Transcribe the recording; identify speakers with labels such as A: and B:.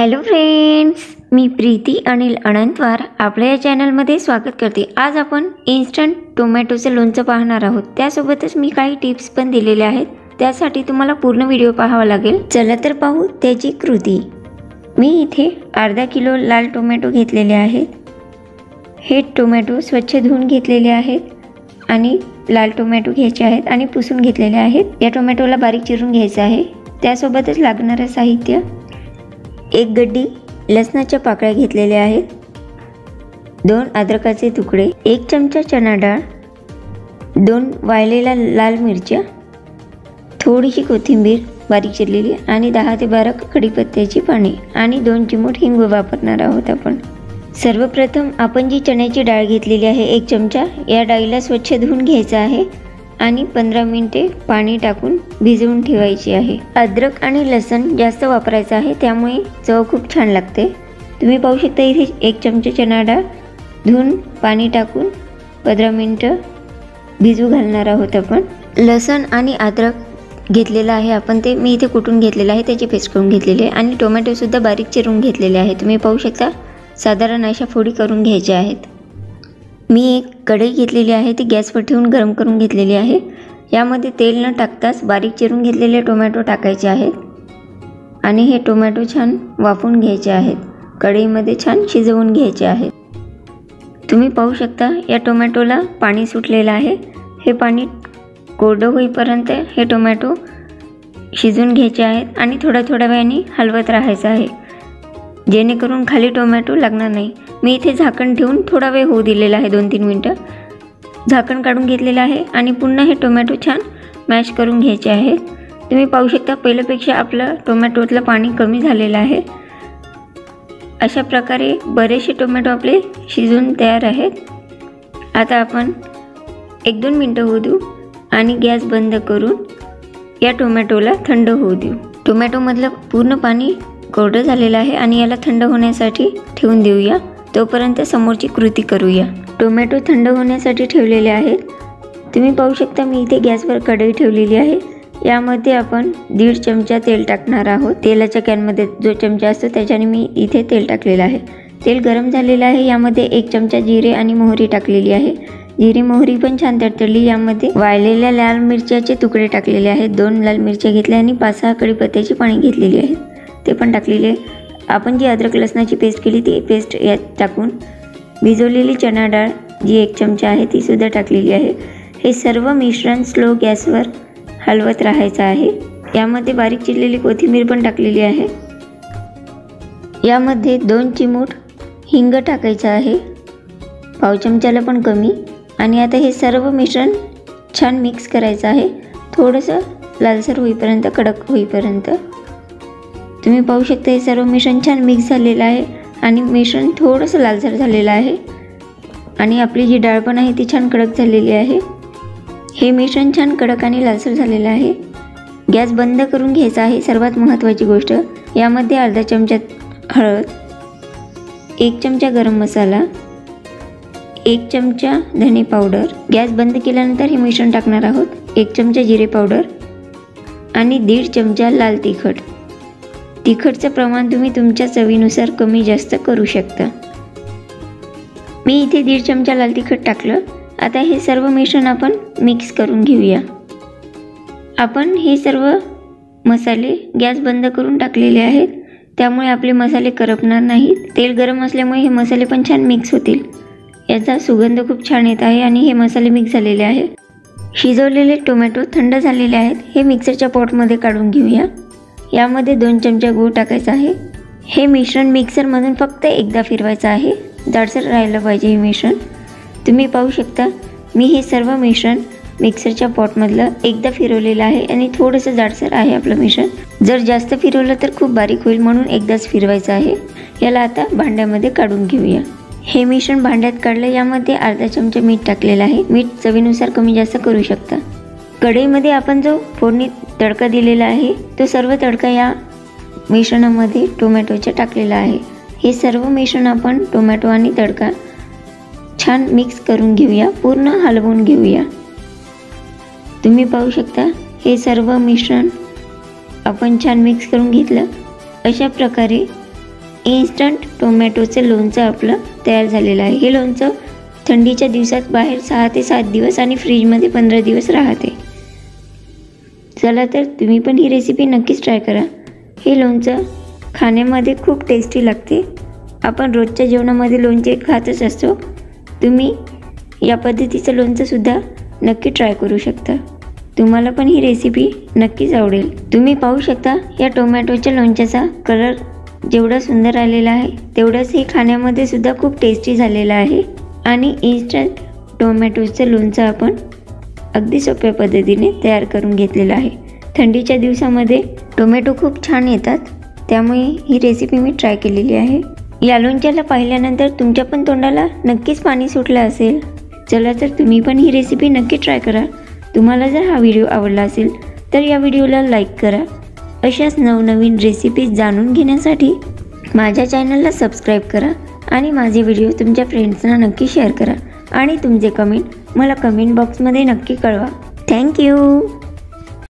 A: Hello friends मी प्रीती अनिल अनंतवार. आपल्या या चॅनलमध्ये स्वागत करते. आज आपण इन्स्टंट टोमॅटोचं लोणचं पाहणार आहोत. त्यासोबतच मी काही टिप्स पण दिलेल्या आहेत. त्यासाठी तुम्हाला पूर्ण व्हिडिओ पाहावा लागेल. चला तर पाहू त्याची कृती. मी इथे अर्धा किलो लाल टोमॅटो घेतलेले आहेत हे टोमॅटो स्वच्छ धुवून घेतलेले आहेत. आणि लाल टोमॅटो घ्यायचे आहेत आणि पुसून घेतलेले आहेत. या टोमॅटोला बारीक चिरून घ्यायचं आहे. त्यासोबतच लागणारं साहित्य एक गड्डी लसणाच्या पाकळ्या घेतलेल्या आहेत. दोन अद्रकाचे तुकडे एक चमचा चणा डाळ दोन वाळलेल्या लाल मिरच्या थोडीशी कोथिंबीर बारीक चिरलेली आणि दहा ते बारा कढीपत्त्याची पाने आणि दोन चिमूट हिंग वापरणार आहोत आपण. सर्वप्रथम आपण जी चण्याची डाळ घेतलेली आहे एक चमचा या डाळीला स्वच्छ धुवून घ्यायचं आहे. आणि पंधरा मिनिटे पाणी टाकून भिजवून ठेवायची आहे. अद्रक आणि लसण जास्त वापरायचं आहे त्यामुळे चव खूप छान लागते. तुम्ही पाहू शकता इथे एक चमचा चणा डाळ धुवून पाणी टाकून पंधरा मिनटं भिजू घालणार आहोत आपण. लसण आणि अद्रक घेतलेलं आहे आपण ते मी इथे कुटून घेतलेलं आहे त्याची पेस्ट करून घेतलेली आहे. आणि टोमॅटोसुद्धा बारीक चिरून घेतलेले आहे. तुम्ही पाहू शकता साधारण अशा फोडी करून घ्यायच्या आहेत. मी एक कढई घेतलेली आहे ती गॅसवर ठेवून गरम करून घेतलेली आहे. यामध्ये तेल न टाकताच बारीक चिरून घेतलेले टोमॅटो टाकायचे आहेत. आणि हे टोमॅटो छान वाफून घ्यायचे आहेत. कढईमध्ये छान शिजवून घ्यायचे आहेत. तुम्ही पाहू शकता या टोमॅटोला पाणी सुटलेलं आहे. हे पाणी कोरडं होईपर्यंत हे टोमॅटो शिजून घ्यायचे आहेत आणि थोड्या थोड्या वेळाने हलवत राहायचं आहे. जेणेकरून खाली टोमॅटो लागणार नाही. मी इथे झाकण ठेवून थोडा वेळ होऊ दिलेला आहे दोन तीन मिनटं. झाकण काढून घेतलेलं आहे आणि पुन्हा हे टोमॅटो छान मॅश करून घ्यायचे आहे. तुम्ही पाहू शकता पहिल्यापेक्षा आपलं टोमॅटोतलं पाणी कमी झालेलं आहे. अशा प्रकारे बरेचसे टोमॅटो आपले शिजून तयार आहेत. आता आपण एक दोन मिनटं होऊ देऊ आणि गॅस बंद करून या टोमॅटोला थंड होऊ देऊ. टोमॅटोमधलं पूर्ण पाणी कोरडं झालेलं आहे आणि याला थंड होण्यासाठी ठेवून देऊया. तोपर्यंत समोरची कृती करूया. टोमॅटो थंड होण्यासाठी ठेवलेले आहेत. तुम्ही पाहू शकता मी इथे गॅसवर कढई ठेवलेली आहे. यामध्ये आपण दीड चमचा तेल टाकणार आहोत. तेलाच्या कॅनमध्ये जो चमचा असतो त्याच्याने मी इथे तेल टाकलेलं आहे. तेल गरम झालेलं आहे. यामध्ये एक चमचा जिरे आणि मोहरी टाकलेली आहे. जिरे मोहरी पण छान तडतडली. यामध्ये वाळलेल्या लाल मिरच्याचे तुकडे टाकलेले आहेत. दोन लाल मिरच्या घेतल्या आणि पाच सहा कढीपत्त्याची पाणी घेतलेली आहेत. ते पण टाकलेले आहे आपण जी अद्रक लसणाची पेस्ट केली ती पेस्ट यात टाकून भिजवलेली चणा डाळ जी एक चमचा आहे ती सुद्धा टाकलेली आहे. हे सर्व मिश्रण स्लो गॅसवर हलवत राहायचं आहे. यामध्ये बारीक चिरलेली कोथिंबीर पण टाकलेली आहे. यामध्ये दोन चिमूट हिंग टाकायचं आहे. पाव चमच्याला पण कमी. आणि आता हे सर्व मिश्रण छान मिक्स करायचं आहे. थोडंसं लालसर होईपर्यंत कडक होईपर्यंत. तुम्ही पाहू शकता हे सर्व मिश्रण छान मिक्स झालेलं आहे आणि मिश्रण थोडंसं लालसर झालेलं आहे. आणि आपली जी डाळ पण आहे ती छान कडक झालेली आहे. हे मिश्रण छान कडक आणि लालसर झालेलं आहे. गॅस बंद करून घ्यायचा आहे सर्वात महत्त्वाची गोष्ट. यामध्ये अर्धा चमचा हळद एक चमचा गरम मसाला एक चमचा धने पावडर. गॅस बंद केल्यानंतर हे मिश्रण टाकणार आहोत. एक चमचा जिरे पावडर आणि दीड चमचा लाल तिखट. तिखटचं प्रमाण तुम्ही तुमच्या चवीनुसार कमी जास्त करू शकता. मी इथे दीड चमचा लाल तिखट टाकलं. आता हे सर्व मिश्रण आपण मिक्स करून घेऊया. आपण हे सर्व मसाले गॅस बंद करून टाकलेले आहेत. त्यामुळे आपले मसाले करपणार नाहीत. तेल गरम असल्यामुळे हे मसाले पण छान मिक्स होतील. याचा सुगंध खूप छान येत आहे आणि हे मसाले मिक्स झालेले आहेत. शिजवलेले टोमॅटो थंड झालेले आहेत. हे मिक्सरच्या पॉटमध्ये काढून घेऊया. यामध्ये दोन चमचा गूळ टाकायचा आहे. हे मिश्रण मिक्सरमधून फक्त एकदा फिरवायचं आहे. जाडसर राहिलं पाहिजे हे मिश्रण. तुम्ही पाहू शकता मी हे सर्व मिश्रण मिक्सरच्या पॉटमधलं एकदा फिरवलेलं आहे आणि थोडंसं जाडसर आहे आपलं मिश्रण. जर जास्त फिरवलं तर खूप बारीक होईल म्हणून एकदाच फिरवायचं आहे. याला आता भांड्यामध्ये काढून घेऊया. हे मिश्रण भांड्यात काढलं यामध्ये अर्धा चमचा मीठ टाकलेलं आहे. मीठ चवीनुसार कमी जास्त करू शकता. कढईमध्ये आपण जो फोडणी तडका दिलेला आहे तो सर्व तडका या मिश्रणामध्ये टोमॅटोच्या टाकलेला आहे. हे सर्व मिश्रण आपण टोमॅटो आणि तडका छान मिक्स करून घेऊया पूर्ण हलवून घेऊया. तुम्ही पाहू शकता हे सर्व मिश्रण आपण छान मिक्स करून घेतलं. अशा प्रकारे इन्स्टंट टोमॅटोचं लोणचं आपलं तयार झालेलं आहे. हे लोणचं थंडीच्या दिवसात बाहेर सहा ते सात दिवस आणि फ्रीजमध्ये पंधरा दिवस राहते. चला तर तुम्ही पण ही रेसिपी नक्कीच ट्राय करा. हे लोणचं खाण्यामध्ये खूप टेस्टी लागते. आपण रोजच्या जेवणामध्ये लोणचे खातच असतो. तुम्ही या पद्धतीचं लोणचंसुद्धा नक्की ट्राय करू शकता. तुम्हाला पण ही रेसिपी नक्कीच आवडेल. तुम्ही पाहू शकता या टोमॅटोच्या लोणच्याचा कलर जेवढा सुंदर आलेला आहे तेवढंच हे खाण्यामध्ये सुद्धा खूप टेस्टी झालेलं आहे. आणि इन्स्टंट टोमॅटोचं लोणचं आपण अगदी सोप्या पद्धतीने तयार करून घेतलेलं आहे. थंडीच्या दिवसामध्ये टोमॅटो खूप छान येतात. त्यामुळे ही रेसिपी मी ट्राय केलेली आहे. या लोणच्याला पाहिल्यानंतर तुमच्या पण तोंडाला नक्कीच पाणी सुटलं असेल. चला तर तुम्ही पण ही रेसिपी नक्की ट्राय करा. तुम्हाला जर हा व्हिडिओ आवडला असेल तर या व्हिडिओला लाईक करा. अशाच नवनवीन रेसिपीज जाणून घेण्यासाठी माझ्या चॅनलला सबस्क्राईब करा आणि माझे व्हिडिओ तुमच्या फ्रेंड्सना नक्की शेअर करा. आणि तुमचे कमेंट मला कमेंट बॉक्समध्ये नक्की कळवा. थँक्यू